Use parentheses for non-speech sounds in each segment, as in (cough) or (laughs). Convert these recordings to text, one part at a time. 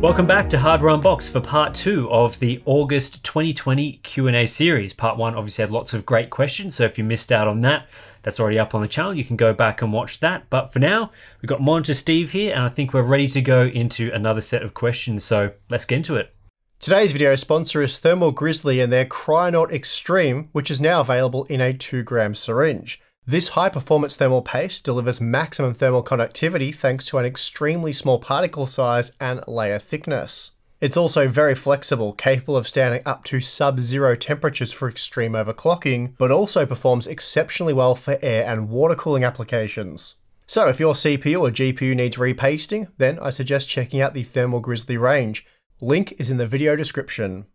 Welcome back to Hardware Unboxed for part two of the August 2020 Q&A series. Part one obviously had lots of great questions, so if you missed out on that, that's already up on the channel. You can go back and watch that. But for now, we've got Monitor Steve here, and I think we're ready to go into another set of questions, so let's get into it. Today's video sponsor is Thermal Grizzly and their Kryonaut Extreme, which is now available in a 2 gram syringe. This high performance thermal paste delivers maximum thermal conductivity thanks to an extremely small particle size and layer thickness. It's also very flexible, capable of standing up to sub-zero temperatures for extreme overclocking, but also performs exceptionally well for air and water cooling applications. So if your CPU or GPU needs repasting, then I suggest checking out the Thermal Grizzly range. Link is in the video description.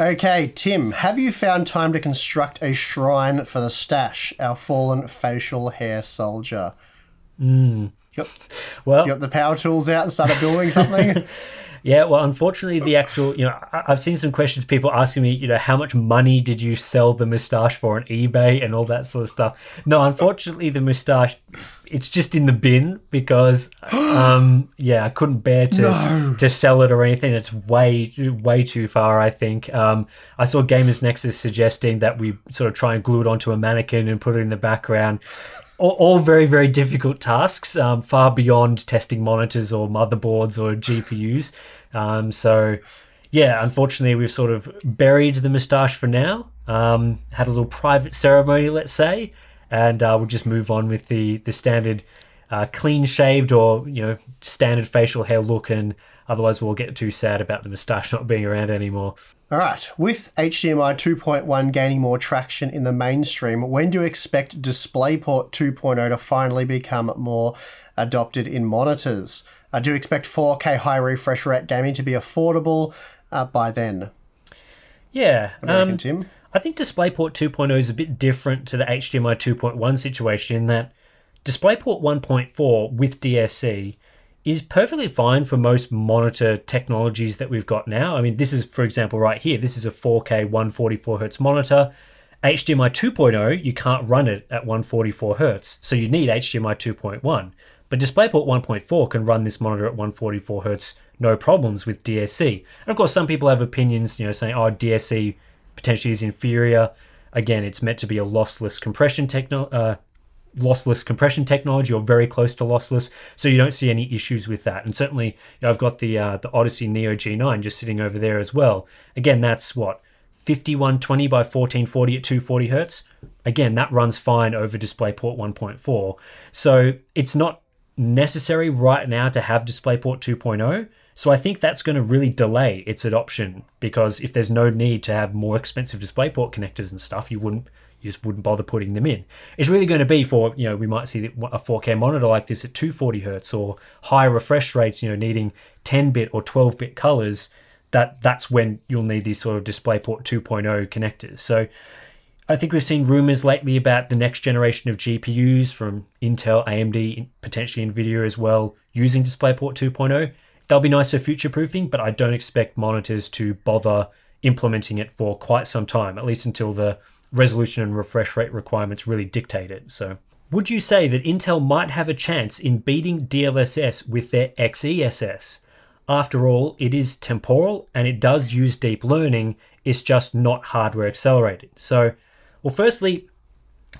Okay, Tim, have you found time to construct a shrine for the stash, our fallen facial hair soldier? Mm. Yep. Well, you got the power tools out and started building something? (laughs) Yeah, well, unfortunately, the actual, you know, I've seen some questions, people asking me, you know, how much money did you sell the moustache for on eBay and all that sort of stuff. No, unfortunately, the moustache, it's just in the bin because, (gasps) um, yeah, I couldn't bear to No. to sell it or anything. It's way, way too far, I think. Um, I saw Gamers Nexus suggesting that we sort of try and glue it onto a mannequin and put it in the background all, all very very difficult tasks um, far beyond testing monitors or motherboards or gpus um, so yeah unfortunately we've sort of buried the moustache for now. Um, had a little private ceremony let's say and uh, we'll just move on with the the standard uh, clean shaved or you know standard facial hair look and otherwise we'll get too sad about the moustache (laughs) not being around anymore All right, with HDMI 2.1 gaining more traction in the mainstream, when do you expect DisplayPort 2.0 to finally become more adopted in monitors? Uh, do you expect 4K high refresh rate gaming to be affordable uh, by then? yeah reckon, um, Tim? I think DisplayPort 2.0 is a bit different to the HDMI 2.1 situation in that DisplayPort 1.4 with DSC is perfectly fine for most monitor technologies that we've got now. I mean, this is, for example, right here, this is a 4K 144Hz monitor. HDMI 2.0, you can't run it at 144Hz, so you need HDMI 2.1. But DisplayPort 1.4 can run this monitor at 144Hz no problems with DSC. And of course, some people have opinions, you know, saying, oh, DSC potentially is inferior. Again, it's meant to be a lossless compression techno, uh, lossless compression technology or very close to lossless, so you don't see any issues with that. And certainly, you know, I've got the uh, the Odyssey Neo G9 just sitting over there as well. Again, that's what 5120 by 1440 at 240 hertz. Again, that runs fine over DisplayPort 1.4. So it's not necessary right now to have DisplayPort 2.0. So I think that's going to really delay its adoption because if there's no need to have more expensive DisplayPort connectors and stuff, you wouldn't you just wouldn't bother putting them in. It's really going to be for you know we might see a 4K monitor like this at 240 hertz or higher refresh rates, you know needing 10 bit or 12 bit colors. That that's when you'll need these sort of DisplayPort 2.0 connectors. So I think we've seen rumors lately about the next generation of GPUs from Intel, AMD, potentially Nvidia as well, using DisplayPort 2.0. They'll be nice for future proofing, but I don't expect monitors to bother implementing it for quite some time, at least until the resolution and refresh rate requirements really dictate it. So, would you say that Intel might have a chance in beating DLSS with their XeSS? After all, it is temporal and it does use deep learning, it's just not hardware accelerated. So, well, firstly,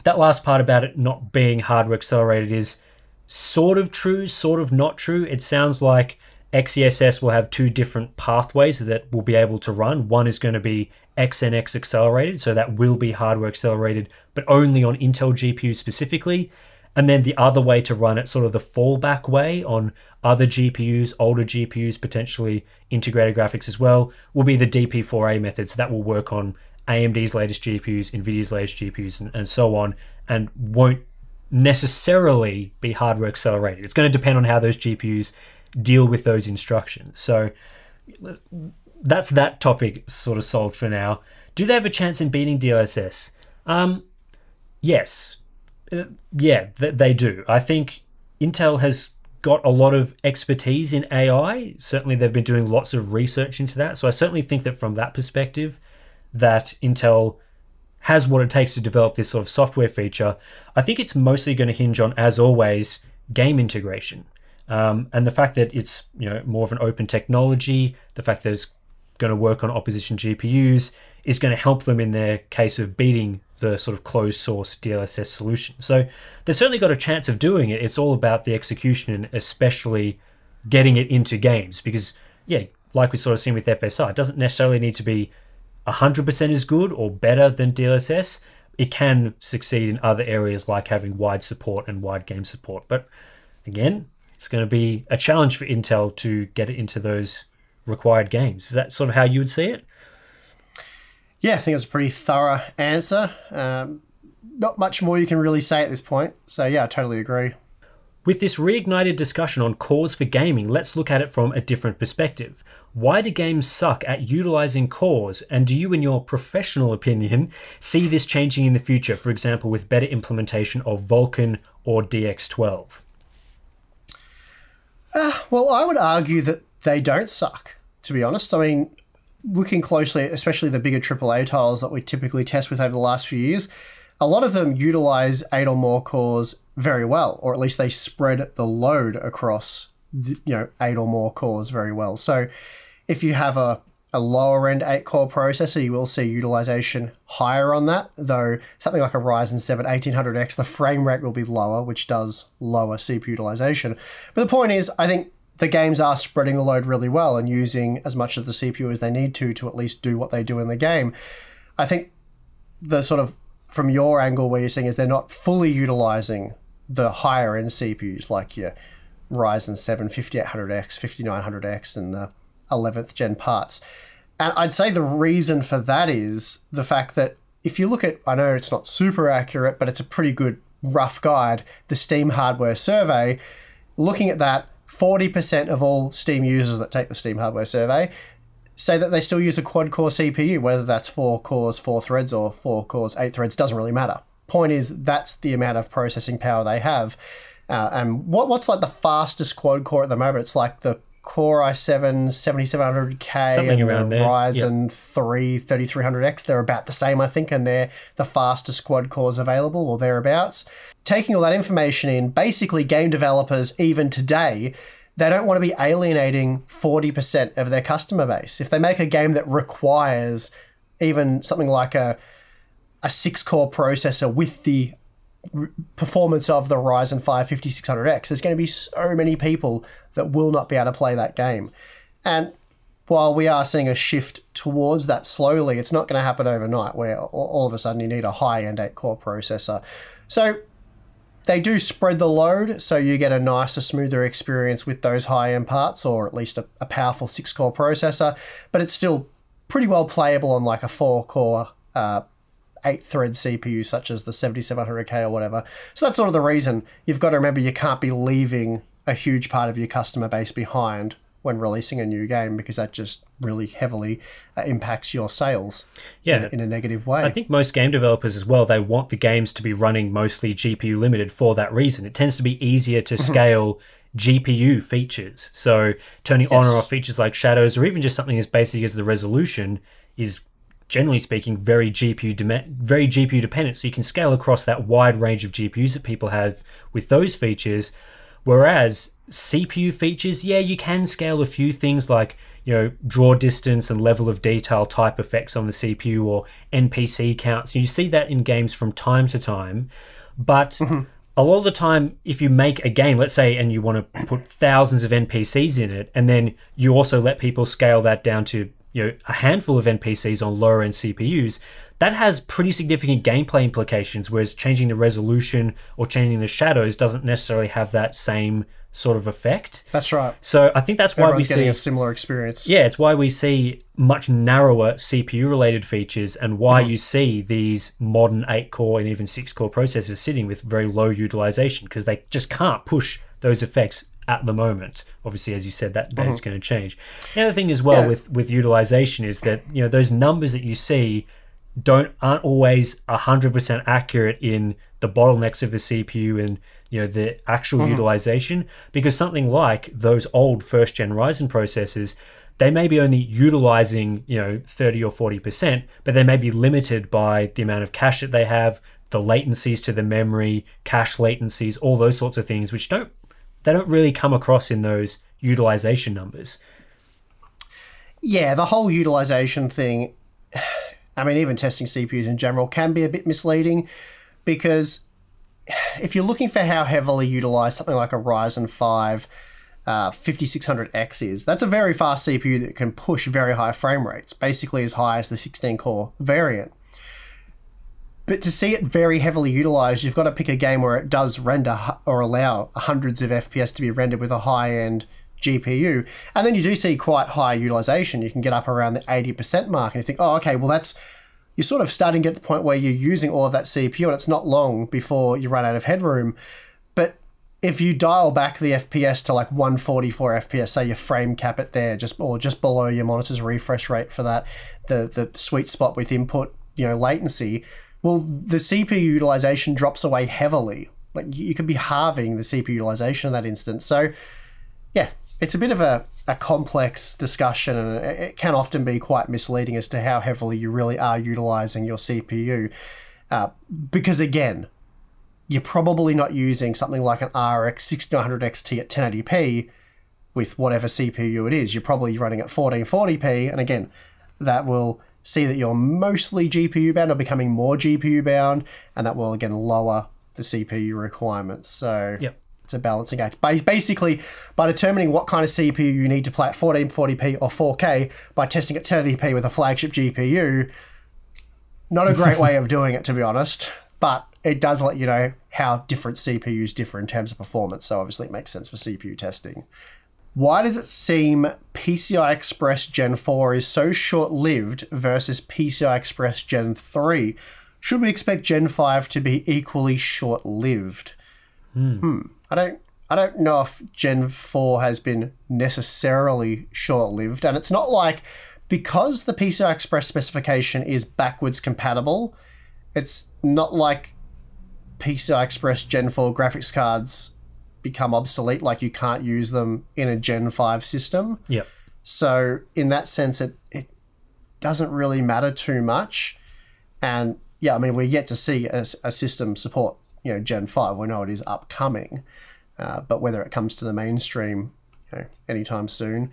that last part about it not being hardware accelerated is sort of true, sort of not true. It sounds like XeSS will have two different pathways that we'll be able to run. One is going to be XMX accelerated, so that will be hardware accelerated, but only on Intel GPUs specifically. And then the other way to run it, sort of the fallback way on other GPUs, older GPUs, potentially integrated graphics as well, will be the DP4A method. So that will work on AMD's latest GPUs, NVIDIA's latest GPUs, and, and so on, and won't necessarily be hardware accelerated. It's going to depend on how those GPUs deal with those instructions. So that's that topic sort of solved for now. Do they have a chance in beating DLSS? Um, yes. Uh, yeah, th- they do. I think Intel has got a lot of expertise in AI. Certainly, they've been doing lots of research into that. So I certainly think that from that perspective, that Intel has what it takes to develop this sort of software feature. I think it's mostly going to hinge on, as always, game integration. Um, and the fact that it's you know more of an open technology, the fact that it's going to work on opposition GPUs is going to help them in their case of beating the sort of closed source DLSS solution. So they've certainly got a chance of doing it. It's all about the execution and especially getting it into games because yeah, like we sort of seen with FSR, it doesn't necessarily need to be 100% as good or better than DLSS. It can succeed in other areas like having wide support and wide game support. But again, it's going to be a challenge for Intel to get it into those required games. Is that sort of how you would see it? Yeah, I think it's a pretty thorough answer. Um, not much more you can really say at this point. So, yeah, I totally agree. With this reignited discussion on cores for gaming, let's look at it from a different perspective. Why do games suck at utilizing cores, and do you, in your professional opinion, see this changing in the future, for example, with better implementation of Vulkan or DX12? Uh, well, I would argue that they don't suck, to be honest. I mean, looking closely, especially the bigger AAA titles that we typically test with over the last few years, a lot of them utilize eight or more cores very well, or at least they spread the load across the, you know eight or more cores very well. So if you have a a lower end 8 core processor, you will see utilization higher on that, though something like a Ryzen 7 1800X, the frame rate will be lower, which does lower CPU utilization. But the point is, I think the games are spreading the load really well and using as much of the CPU as they need to to at least do what they do in the game. I think the sort of from your angle where you're saying is they're not fully utilizing the higher end CPUs like your Ryzen 7 5800X, 5900X, and the 11th gen parts. And I'd say the reason for that is the fact that if you look at, I know it's not super accurate, but it's a pretty good rough guide, the Steam hardware survey, looking at that, 40% of all Steam users that take the Steam hardware survey say that they still use a quad core CPU, whether that's four cores, four threads, or four cores, eight threads, doesn't really matter. Point is, that's the amount of processing power they have. Uh, and what, what's like the fastest quad core at the moment? It's like the Core i7 7700K Something and around the there, Ryzen yep. 3 3300X. They're about the same, I think, and they're the fastest quad cores available or thereabouts. Taking all that information in, basically, game developers, even today, they don't want to be alienating 40% of their customer base. If they make a game that requires even something like a a six core processor with the performance of the Ryzen 5 5600X, there's going to be so many people that will not be able to play that game. And while we are seeing a shift towards that slowly, it's not going to happen overnight where all of a sudden you need a high end 8 core processor. So they do spread the load, so you get a nicer, smoother experience with those high end parts, or at least a, a powerful 6 core processor, but it's still pretty well playable on like a 4 core. Uh, eight thread CPU, such as the 7700K or whatever. So that's sort of the reason. You've got to remember you can't be leaving a huge part of your customer base behind when releasing a new game because that just really heavily uh, impacts your sales yeah. in, in, a negative way. I think most game developers as well, they want the games to be running mostly GPU limited for that reason. It tends to be easier to mm-hmm. scale GPU features. So turning yes. on or off features like shadows or even just something as basic as the resolution is generally speaking, very GPU de- very GPU dependent. So you can scale across that wide range of GPUs that people have with those features. Whereas CPU features, yeah, you can scale a few things like you know draw distance and level of detail type effects on the CPU or NPC counts. You see that in games from time to time, but. Mm-hmm. A lot of the time, if you make a game, let's say, and you want to put thousands of NPCs in it, and then you also let people scale that down to you know a handful of NPCs on lower end CPUs, that has pretty significant gameplay implications. Whereas changing the resolution or changing the shadows doesn't necessarily have that same sort of effect. That's right. So I think that's why Everyone's we getting see a similar experience. Yeah, it's why we see much narrower CPU related features and why mm. you see these modern 8 core and even 6 core processors sitting with very low utilization because they just can't push those effects at the moment. Obviously, as you said, that that mm-hmm. is going to change. The other thing as well yeah. with with utilization is that you know those numbers that you see don't aren't always hundred percent accurate in the bottlenecks of the CPU and you know the actual mm-hmm. utilization because something like those old first gen Ryzen processors they may be only utilizing you know 30 or 40 percent but they may be limited by the amount of cache that they have the latencies to the memory cache latencies all those sorts of things which don't they don't really come across in those utilization numbers. Yeah, the whole utilization thing, I mean, even testing CPUs in general can be a bit misleading because if you're looking for how heavily utilized something like a Ryzen 5 uh, 5600X is, that's a very fast CPU that can push very high frame rates, basically as high as the 16 core variant. But to see it very heavily utilized, you've got to pick a game where it does render or allow hundreds of FPS to be rendered with a high end GPU. And then you do see quite high utilization. You can get up around the 80% mark and you think, oh, okay, well, that's you're sort of starting to get to the point where you're using all of that CPU and it's not long before you run out of headroom. But if you dial back the FPS to like 144 FPS, say you frame cap it there, just or just below your monitor's refresh rate for that, the the sweet spot with input, you know, latency, well, the CPU utilization drops away heavily. Like you could be halving the CPU utilization in that instance. So, yeah, it's a bit of a, a complex discussion and it can often be quite misleading as to how heavily you really are utilizing your CPU. Uh, because again, you're probably not using something like an RX 6900 XT at 1080p with whatever CPU it is. You're probably running at 1440p, and again, that will see that you're mostly GPU bound or becoming more GPU bound, and that will again lower the CPU requirements. So yep it's a balancing act. But Basically, by determining what kind of CPU you need to play at 1440p or 4K by testing at 1080p with a flagship GPU, not a great way of (laughs) doing it, to be honest. But it does let you know how different CPUs differ in terms of performance. So obviously, it makes sense for CPU testing. Why does it seem PCI Express Gen 4 is so short lived versus PCI Express Gen 3? Should we expect Gen 5 to be equally short lived? Hmm. hmm. I don't I don't know if Gen 4 has been necessarily short lived. And it's not like because the PCI Express specification is backwards compatible, it's not like PCI Express Gen 4 graphics cards become obsolete, like you can't use them in a Gen 5 system. Yeah. So, in that sense, it, it doesn't really matter too much. And yeah, I mean, we're yet to see a, a system support you know Gen five. We know it is upcoming, uh, but whether it comes to the mainstream, you know, anytime soon,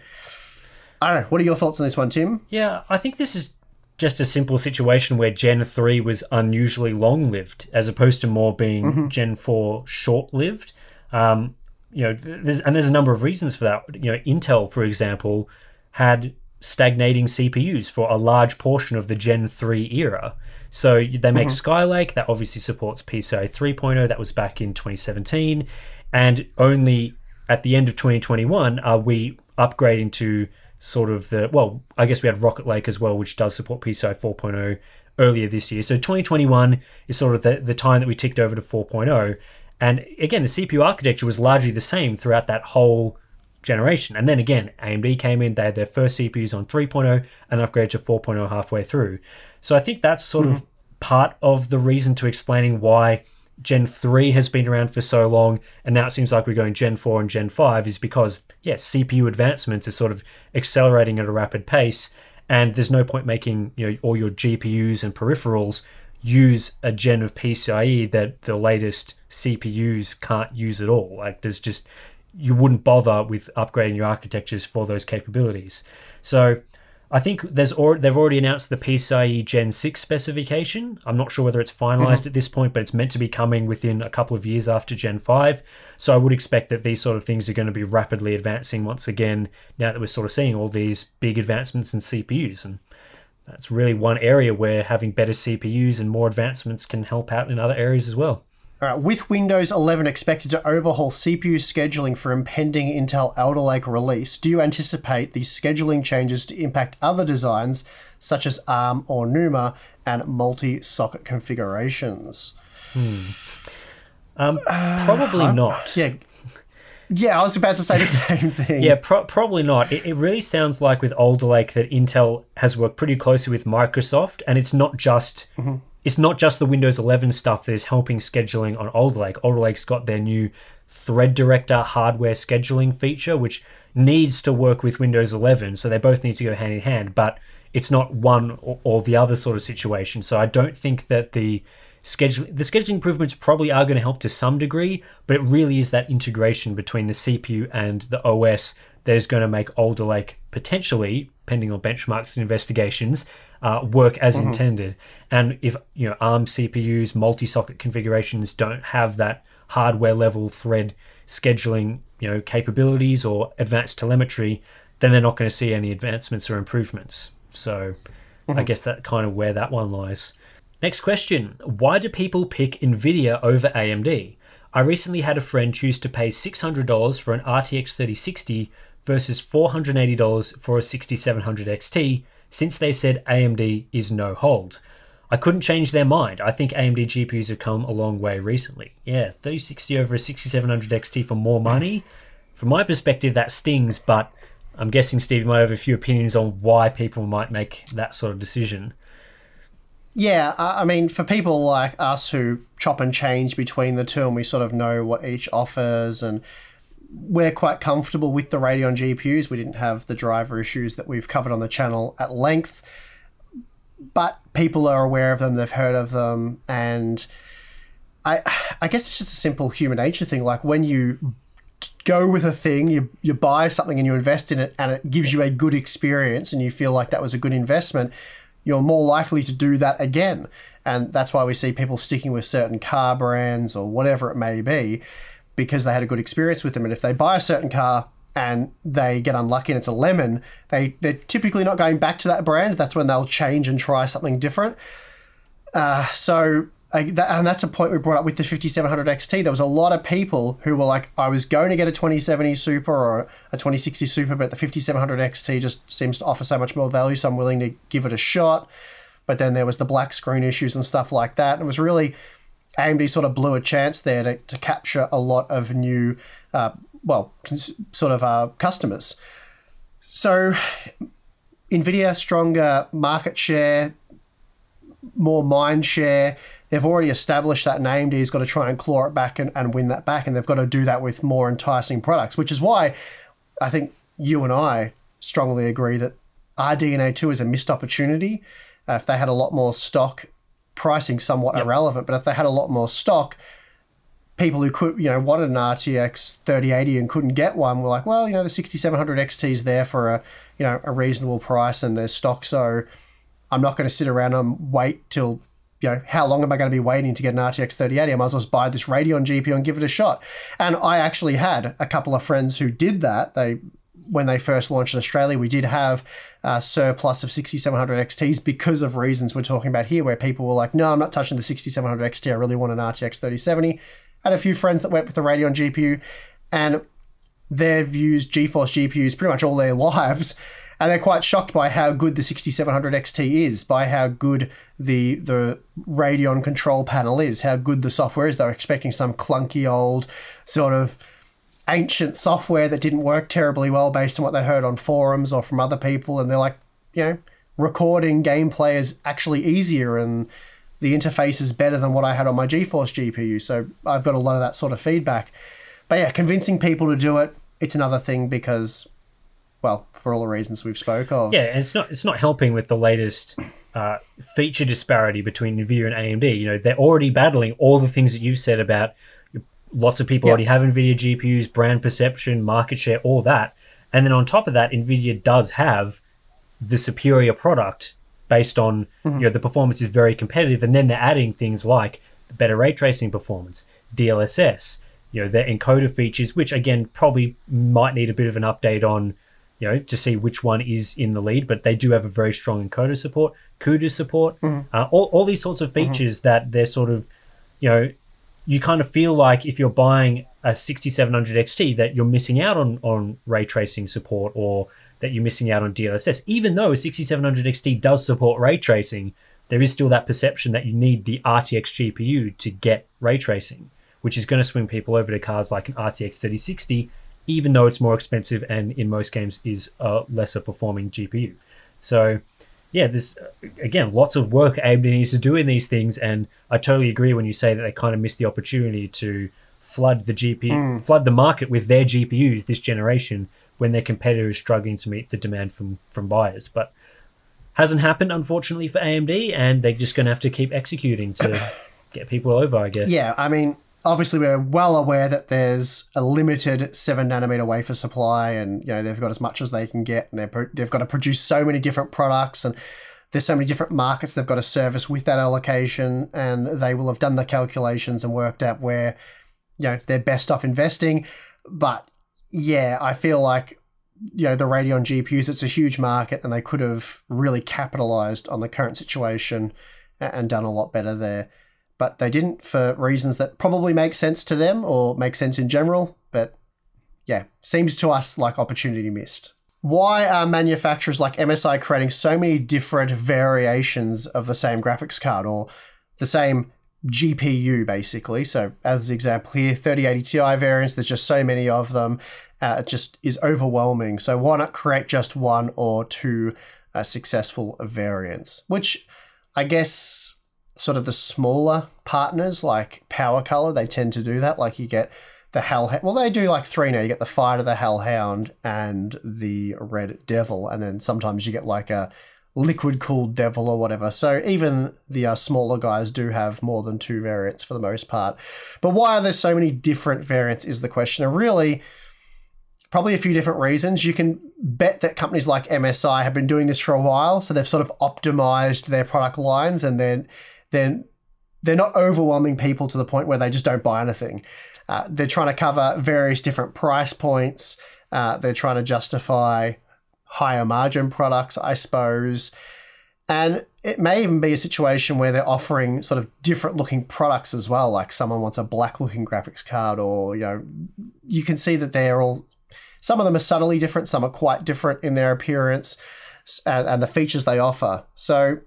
I don't know. What are your thoughts on this one, Tim? Yeah, I think this is just a simple situation where Gen 3 was unusually long lived as opposed to more being mm-hmm. Gen 4 short lived. Um, you know, there's, and there's a number of reasons for that. You know, Intel, for example, had stagnating CPUs for a large portion of the Gen 3 era. So they make mm-hmm. Skylake, that obviously supports PCI 3.0, that was back in 2017. And only at the end of 2021 are we upgrading to sort of the, well, I guess we had Rocket Lake as well, which does support PCI 4.0 earlier this year. So 2021 is sort of the, the time that we ticked over to 4.0. And again, the CPU architecture was largely the same throughout that whole generation. And then again, AMD came in, they had their first CPUs on 3.0 and upgraded to 4.0 halfway through. So I think that's sort mm-hmm. of part of the reason to explaining why Gen 3 has been around for so long, and now it seems like we're going Gen 4 and Gen 5 is because, yes, CPU advancements are sort of accelerating at a rapid pace, and there's no point making you know all your GPUs and peripherals use a gen of PCIe that the latest CPUs can't use at all. Like there's just you wouldn't bother with upgrading your architectures for those capabilities. So I think there's or, they've already announced the PCIe Gen 6 specification. I'm not sure whether it's finalized mm-hmm. at this point, but it's meant to be coming within a couple of years after Gen 5. So I would expect that these sort of things are going to be rapidly advancing once again now that we're sort of seeing all these big advancements in CPUs and that's really one area where having better CPUs and more advancements can help out in other areas as well. Right, with Windows 11 expected to overhaul CPU scheduling for impending Intel Alder Lake release, do you anticipate these scheduling changes to impact other designs such as ARM or NUMA and multi-socket configurations? Hmm. Um, probably uh, not. Yeah. Yeah, I was about to say the (laughs) same thing. yeah, pro- probably not. It, it really sounds like with Alder Lake that Intel has worked pretty closely with Microsoft, and it's not just mm-hmm it's not just the Windows 11 stuff that is helping scheduling on Alder Lake. Alder Lake's got their new Thread Director hardware scheduling feature, which needs to work with Windows 11. So they both need to go hand in hand, but it's not one or, or the other sort of situation. So I don't think that the scheduling the scheduling improvements probably are going to help to some degree, but it really is that integration between the CPU and the OS that is going to make Alder Lake potentially, pending on benchmarks and investigations, uh, work as mm-hmm. intended. And if you know ARM CPUs, multi-socket configurations don't have that hardware level thread scheduling, you know, capabilities or advanced telemetry, then they're not going to see any advancements or improvements. So, mm-hmm. I guess that kind of where that one lies. Next question Why do people pick NVIDIA over AMD? I recently had a friend choose to pay $600 for an RTX 3060 versus $480 for a 6700 XT since they said AMD is no hold. I couldn't change their mind. I think AMD GPUs have come a long way recently. Yeah, 3060 over a 6700 XT for more money. From my perspective, that stings, but I'm guessing Steve might have a few opinions on why people might make that sort of decision. Yeah, I mean, for people like us who chop and change between the two and we sort of know what each offers and we're quite comfortable with the Radeon GPUs. We didn't have the driver issues that we've covered on the channel at length, but people are aware of them, they've heard of them, and I I guess it's just a simple human nature thing. Like when you go with a thing, you you buy something and you invest in it and it gives you a good experience and you feel like that was a good investment you're more likely to do that again. And that's why we see people sticking with certain car brands or whatever it may be because they had a good experience with them. And if they buy a certain car and they get unlucky and it's a lemon, they, they're typically not going back to that brand. That's when they'll change and try something different. Uh, so that, and that's a point we brought up with the 5700 XT. There was a lot of people who were like, I was going to get a 2070 Super or a 2060 Super, but the 5700 XT just seems to offer so much more value, so I'm willing to give it a shot. But then there was the black screen issues and stuff like that. And it was really AMD sort of blew a chance there to, to capture a lot of new, uh, well, cons- sort of uh, customers. So, Nvidia stronger market share, more mind share they've already established that name. AMD's got to try and claw it back and, and win that back, and they've got to do that with more enticing products, which is why I think you and I strongly agree that RDNA 2 is a missed opportunity. Uh, if they had a lot more stock, pricing somewhat yep. irrelevant, but if they had a lot more stock, people who could, you know, wanted an RTX 3080 and couldn't get one were like, well, you know, the 6700 XT is there for a, you know, a reasonable price and there's stock, so I'm not going to sit around and wait till you know, how long am I going to be waiting to get an RTX 3080? I might as well buy this Radeon GPU and give it a shot. And I actually had a couple of friends who did that. They when they first launched in Australia, we did have a surplus of 6700 XTs because of reasons we're talking about here, where people were like, no, I'm not touching the 6700 XT. I really want an RTX 3070. I had a few friends that went with the Radeon GPU, and they've used GeForce GPUs pretty much all their (laughs) lives and they're quite shocked by how good the 6700 XT is, by how good the the Radeon control panel is, how good the software is. They're expecting some clunky old sort of ancient software that didn't work terribly well based on what they heard on forums or from other people, and they're like, you know, recording gameplay is actually easier and the interface is better than what I had on my GeForce GPU. So I've got a lot of that sort of feedback. But yeah, convincing people to do it, it's another thing because well, for all the reasons we've spoke of. Yeah, and it's not it's not helping with the latest uh, feature disparity between Nvidia and AMD. You know, they're already battling all the things that you've said about lots of people already have Nvidia GPUs, brand perception, market share, all that. And then on top of that, Nvidia does have the superior product based on mm-hmm. you know the performance is very competitive, and then they're adding things like better ray tracing performance, DLSS, you know their encoder features, which again probably might need a bit of an update on you know, to see which one is in the lead. But they do have a very strong encoder support, CUDA support, mm-hmm. uh, all, all these sorts of mm-hmm. features mm-hmm. that they're sort of, you know, you kind of feel like if you're buying a 6700 XT that you're missing out on on ray tracing support or that you're missing out on DLSS. Even though a 6700 XT does support ray tracing, there is still that perception that you need the RTX GPU to get ray tracing, which is going to swing people over to cards like an RTX 3060 even though it's more expensive and in most games is a lesser performing GPU. So, yeah, there's again lots of work AMD needs to do in these things, and I totally agree when you say that they kind of missed the opportunity to flood the GPU, mm. flood the market with their GPUs this generation when their competitor is struggling to meet the demand from from buyers. But hasn't happened unfortunately for AMD, and they're just going to have to keep executing to (coughs) get people over, I guess. Yeah, I mean, obviously we're well aware that there's a limited seven nanometer wafer supply, and you know they've got as much as they can get, and they're, they've got to produce so many different products, and there's so many different markets they've got to service with that allocation, and they will have done the calculations and worked out where you know they're best off investing. But yeah, I feel like you know the Radeon GPUs, it's a huge market, and they could have really capitalized on the current situation and done a lot better there but they didn't for reasons that probably make sense to them or make sense in general. But yeah, seems to us like opportunity missed. Why are manufacturers like MSI creating so many different variations of the same graphics card or the same GPU basically? So, as the example here, 3080 Ti variants, there's just so many of them, uh, it just is overwhelming. So, why not create just one or two uh, successful variants? Which I guess sort of the smaller partners like Power Color, they tend to do that. Like you get the Hell, well, they do like three now. You get the Fight of the Hellhound and the Red Devil, and then sometimes you get like a liquid cooled devil or whatever. So even the uh, smaller guys do have more than two variants for the most part. But why are there so many different variants is the question. And really, probably a few different reasons. You can bet that companies like MSI have been doing this for a while, so they've sort of optimized their product lines and then then they're not overwhelming people to the point where they just don't buy anything. Uh, they're trying to cover various different price points. Uh, they're trying to justify higher margin products, I suppose. And it may even be a situation where they're offering sort of different looking products as well. Like someone wants a black looking graphics card, or, you know, you can see that they're all, some of them are subtly different, some are quite different in their appearance and, and the features they offer. So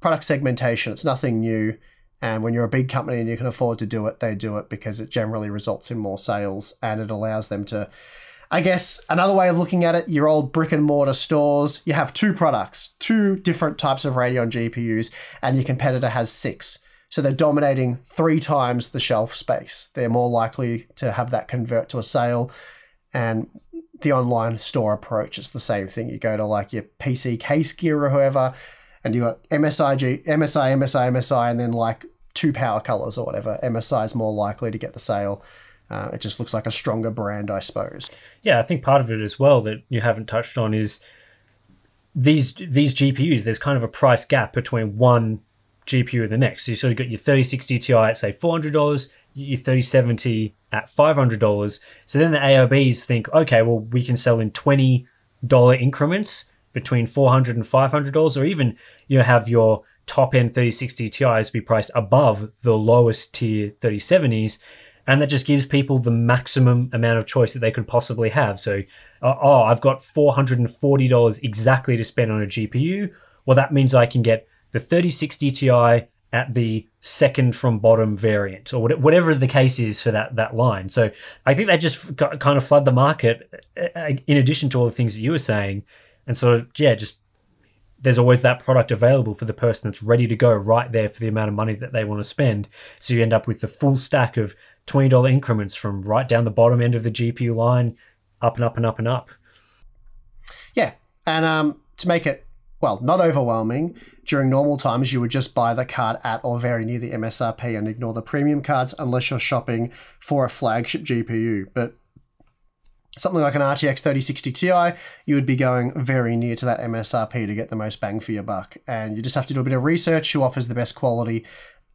product segmentation. It's nothing new. And when you're a big company and you can afford to do it, they do it because it generally results in more sales and it allows them to. I guess another way of looking at it, your old brick and mortar stores, you have two products, two different types of Radeon GPUs, and your competitor has six. So they're dominating three times the shelf space. They're more likely to have that convert to a sale. And the online store approach, it's the same thing. You go to like your PC case gear or whoever, and you got MSI, G, MSI, MSI, MSI, and then like two power colors or whatever. MSI is more likely to get the sale. Uh, it just looks like a stronger brand, I suppose. Yeah, I think part of it as well that you haven't touched on is these these GPUs. There's kind of a price gap between one GPU and the next. So you sort of got your 3060 Ti at say four hundred dollars, your 3070 at five hundred dollars. So then the AIBs think, okay, well we can sell in twenty dollar increments between 400 and 500 dollars or even you know have your top end 3060 Ti's be priced above the lowest tier 3070s and that just gives people the maximum amount of choice that they could possibly have. So uh, oh I've got $440 exactly to spend on a GPU well that means I can get the 3060 Ti at the second from bottom variant or whatever the case is for that that line. So I think that just kind of flood the market uh, uh, in addition to all the things that you were saying and so, yeah, just there's always that product available for the person that's ready to go right there for the amount of money that they want to spend. So you end up with the full stack of $20 increments from right down the bottom end of the GPU line, up and up and up and up. Yeah. And um, to make it, well, not overwhelming, during normal times, you would just buy the card at or very near the MSRP and ignore the premium cards unless you're shopping for a flagship GPU. But something like an RTX 3060 Ti, you would be going very near to that MSRP to get the most bang for your buck. And you just have to do a bit of research who offers the best quality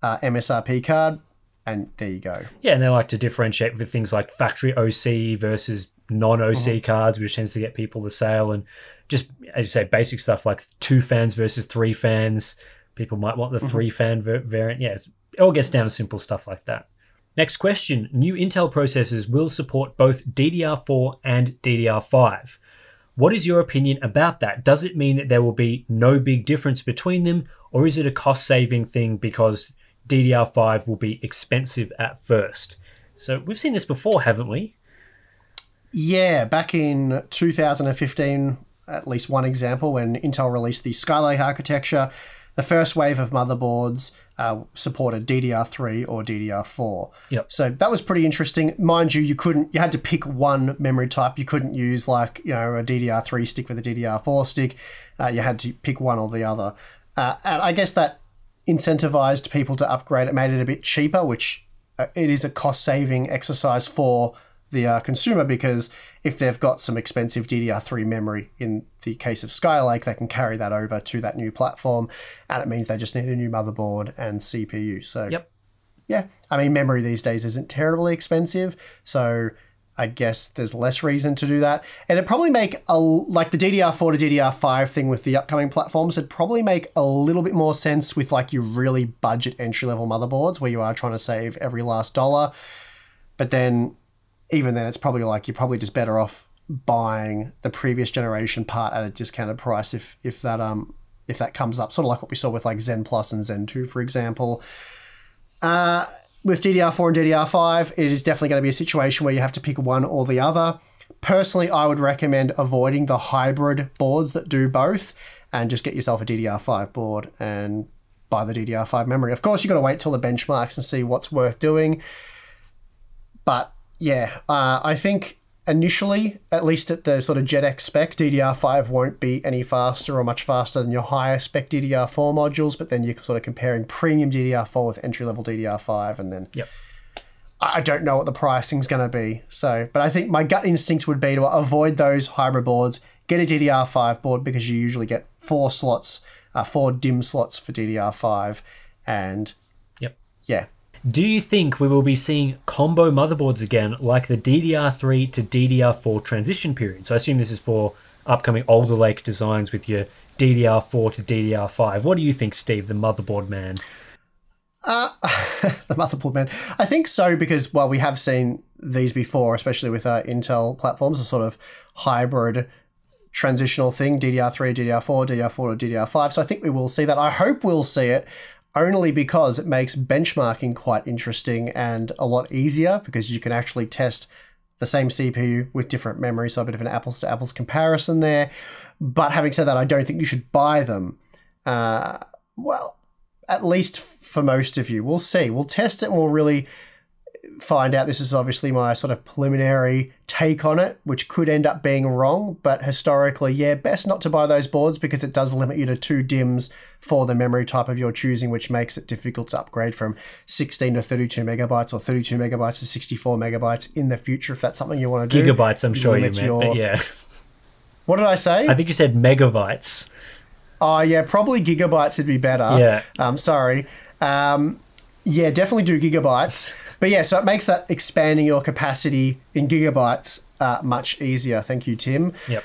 uh, MSRP card, and there you go. Yeah, and they like to differentiate with things like factory OC versus non OC mm-hmm. cards, which tends to get people the sale. And just, as you say, basic stuff like two fans versus three fans. People might want the mm-hmm. three fan variant. Yeah, it all gets down to simple stuff like that. Next question New Intel processors will support both DDR4 and DDR5. What is your opinion about that? Does it mean that there will be no big difference between them, or is it a cost saving thing because DDR5 will be expensive at first? So we've seen this before, haven't we? Yeah, back in 2015, at least one example, when Intel released the Skylake architecture, the first wave of motherboards uh, supported DDR3 or DDR4. Yep. So that was pretty interesting. Mind you, you couldn't, you had to pick one memory type. You couldn't use like, you know, a DDR3 stick with a DDR4 stick. Uh, you had to pick one or the other. Uh, and I guess that incentivized people to upgrade. It made it a bit cheaper, which uh, it is a cost saving exercise for the uh, consumer because if they've got some expensive DDR3 memory in the case of Skylake, they can carry that over to that new platform, and it means they just need a new motherboard and CPU. So, Yep. yeah, I mean, memory these days isn't terribly expensive, so I guess there's less reason to do that. And it'd probably make a like the DDR4 to DDR5 thing with the upcoming platforms. It'd probably make a little bit more sense with like your really budget entry level motherboards where you are trying to save every last dollar. But then, even then, it's probably like you're probably just better off buying the previous generation part at a discounted price if if that um if that comes up. Sort of like what we saw with like Zen Plus and Zen 2, for example. Uh, with DDR4 and DDR5, it is definitely going to be a situation where you have to pick one or the other. Personally, I would recommend avoiding the hybrid boards that do both and just get yourself a DDR5 board and buy the DDR5 memory. Of course, you've got to wait till the benchmarks and see what's worth doing. But yeah, uh, I think initially, at least at the sort of JEDEC spec, DDR5 won't be any faster or much faster than your higher spec DDR4 modules, but then you're sort of comparing premium DDR4 with entry level DDR5, and then Yep. I don't know what the pricing's going to be. So, but I think my gut instinct would be to avoid those hybrid boards, get a DDR5 board because you usually get four slots, uh, four DIMM slots for DDR5, and Yep. yeah, Do you think we will be seeing combo motherboards again, like the DDR3 to DDR4 transition period? So I assume this is for upcoming Alder Lake designs with your DDR4 to DDR5. What do you think, Steve, the motherboard man? (laughs) the motherboard man. I think so because well, we have seen these before, especially with uh, Intel platforms, a sort of hybrid transitional thing: DDR3, DDR4, DDR4 to DDR5. So I think we will see that. I hope we'll see it. Only because it makes benchmarking quite interesting and a lot easier because you can actually test the same CPU with different memory, so a bit of an apples to apples comparison there. But having said that, I don't think you should buy them. Uh, well, at least for most of you. We'll see. We'll test it and we'll really find out. This is obviously my sort of preliminary take on it, which could end up being wrong. But historically, yeah, best not to buy those boards because it does limit you to two DIMMs for the memory type of your choosing, which makes it difficult to upgrade from 16 to 32 megabytes or 32 megabytes to 64 megabytes in the future if that's something you want to do. Gigabytes, I'm sure you meant, your- yeah. What did I say? I think you said megabytes. Oh yeah, probably gigabytes would be better. Yeah. Um, sorry. Um, yeah, definitely do gigabytes. (laughs) But yeah, so it makes that expanding your capacity in gigabytes uh, much easier. Thank you, Tim. Yep.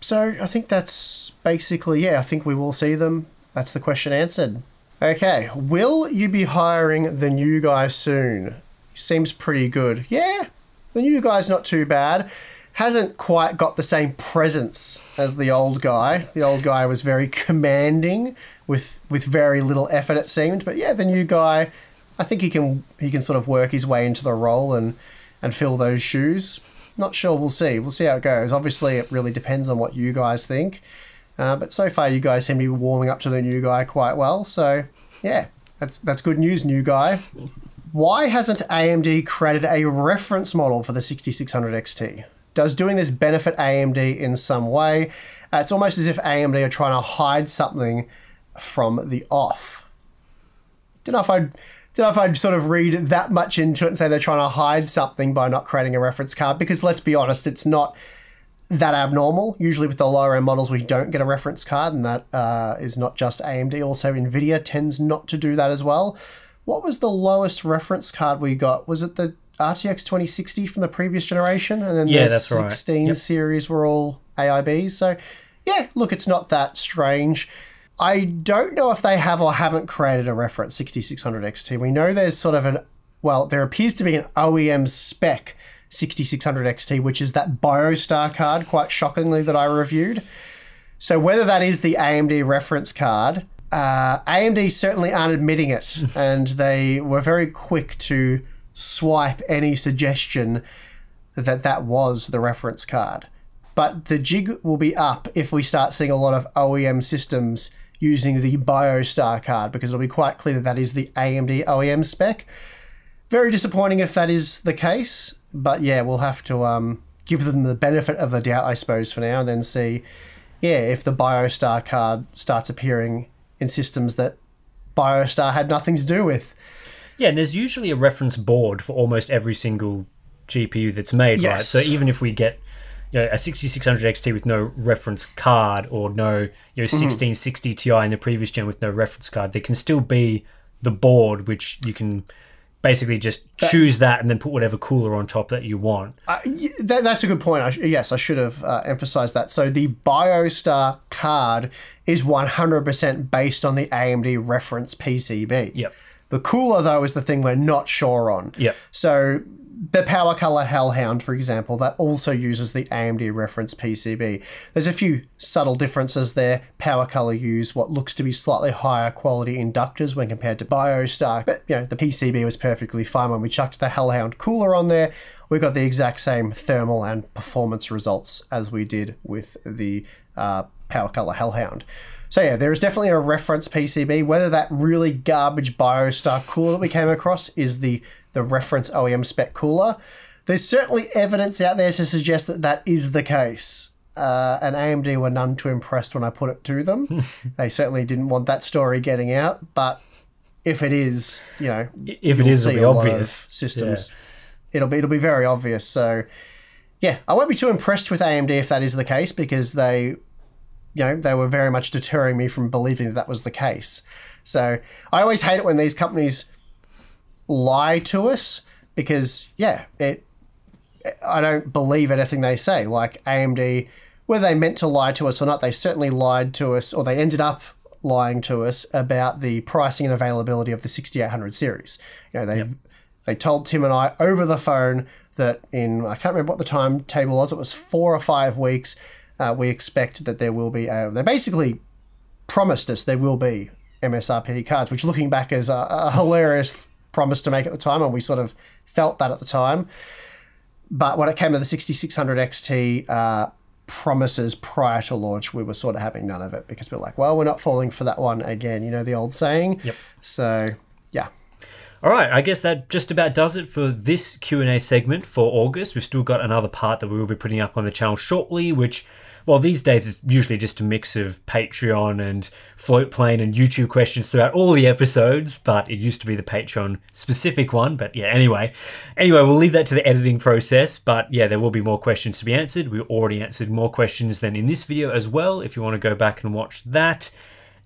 So I think that's basically yeah. I think we will see them. That's the question answered. Okay, will you be hiring the new guy soon? Seems pretty good. Yeah, the new guy's not too bad. Hasn't quite got the same presence as the old guy. The old guy was very commanding with with very little effort it seemed. But yeah, the new guy, I think he can he can sort of work his way into the role and and fill those shoes. Not sure. We'll see. We'll see how it goes. Obviously, it really depends on what you guys think. Uh, but so far, you guys seem to be warming up to the new guy quite well. So, yeah, that's that's good news, new guy. Why hasn't AMD created a reference model for the 6600 XT? Does doing this benefit AMD in some way? Uh, it's almost as if AMD are trying to hide something from the off. Don't know if I'd don't know if I'd sort of read that much into it and say they're trying to hide something by not creating a reference card because let's be honest, it's not that abnormal. Usually with the lower end models, we don't get a reference card, and that uh, is not just AMD. Also, Nvidia tends not to do that as well. What was the lowest reference card we got? Was it the RTX 2060 from the previous generation? And then Yeah, the that's right. 16 Yep. series were all AIBs. So, yeah, look, it's not that strange. I don't know if they have or haven't created a reference 6600 XT. We know there's sort of an, well, there appears to be an OEM spec 6600 XT, which is that BioStar card, quite shockingly, that I reviewed. So whether that is the AMD reference card, uh, AMD certainly aren't admitting it, (laughs) and they were very quick to swipe any suggestion that that was the reference card. But the jig will be up if we start seeing a lot of OEM systems using the BioStar card, because it'll be quite clear that that is the AMD OEM spec. Very disappointing if that is the case, but yeah, we'll have to um, give them the benefit of the doubt, I suppose, for now, and then see, yeah, if the BioStar card starts appearing in systems that BioStar had nothing to do with. Yeah, and there's usually a reference board for almost every single GPU that's made, right? So even if we get you know, a 6600 XT with no reference card or no you know Mm-hmm. 1660 Ti in the previous gen with no reference card, there can still be the board which you can basically just choose that and then put whatever cooler on top that you want. Uh, that, that's a good point. I sh- yes, I should have uh, emphasized that. So the BioStar card is 100% based on the AMD reference PCB. Yep. The cooler, though, is the thing we're not sure on. Yep. So the PowerColor Hellhound, for example, that also uses the AMD reference PCB. There's a few subtle differences there. PowerColor use what looks to be slightly higher quality inductors when compared to BioStar, but you know the PCB was perfectly fine when we chucked the Hellhound cooler on there. We got the exact same thermal and performance results as we did with the uh, PowerColor Hellhound. So yeah, there is definitely a reference PCB. Whether that really garbage BioStar cooler that we came across is the the reference OEM spec cooler, there's certainly evidence out there to suggest that that is the case. Uh, and AMD were none too impressed when I put it to them. (laughs) they certainly didn't want that story getting out. But if it is, you know, If it is, it'll be a lot of obvious. systems. It'll be it'll be very obvious. So yeah, I won't be too impressed with AMD if that is the case because they, you know, they were very much deterring me from believing that, that was the case. So I always hate it when these companies lie to us because yeah, it. I don't believe anything they say. Like AMD, whether they meant to lie to us or not, they certainly lied to us, or they ended up lying to us about the pricing and availability of the 6800 series. You know, they they told Tim and I over the phone that in I can't remember what the timetable was. It was four or five weeks. Uh, we expect that there will be. A, they basically promised us there will be MSRP cards, which looking back is a, a hilarious promise to make at the time, and we sort of felt that at the time. But when it came to the 6600 XT uh, promises prior to launch, we were sort of having none of it because we're like, well, we're not falling for that one again. You know the old saying. Yep. So yeah, All right, I guess that just about does it for this Q&A segment for August. We've still got another part that we will be putting up on the channel shortly, which, well, these days it's usually just a mix of Patreon and Floatplane and YouTube questions throughout all the episodes, but it used to be the Patreon specific one. But yeah, anyway. Anyway, we'll leave that to the editing process, but yeah, there will be more questions to be answered. We already answered more questions than in this video as well, if you want to go back and watch that.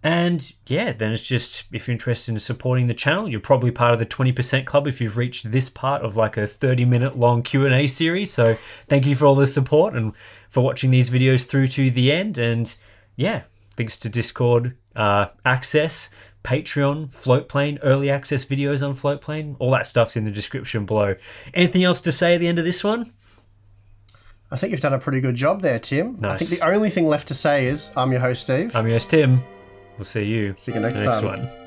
And yeah, then it's just if you're interested in supporting the channel, you're probably part of the 20% club if you've reached this part of like a 30 minute long Q&A series. So thank you for all the support and for watching these videos through to the end. And yeah, thanks to Discord uh, access, Patreon, Floatplane, early access videos on Floatplane, all that stuff's in the description below. Anything else to say at the end of this one? I think you've done a pretty good job there, Tim. I think Nice. the only thing left to say is I'm your host, Steve. I'm your host Tim. We'll see you See you next next time. one.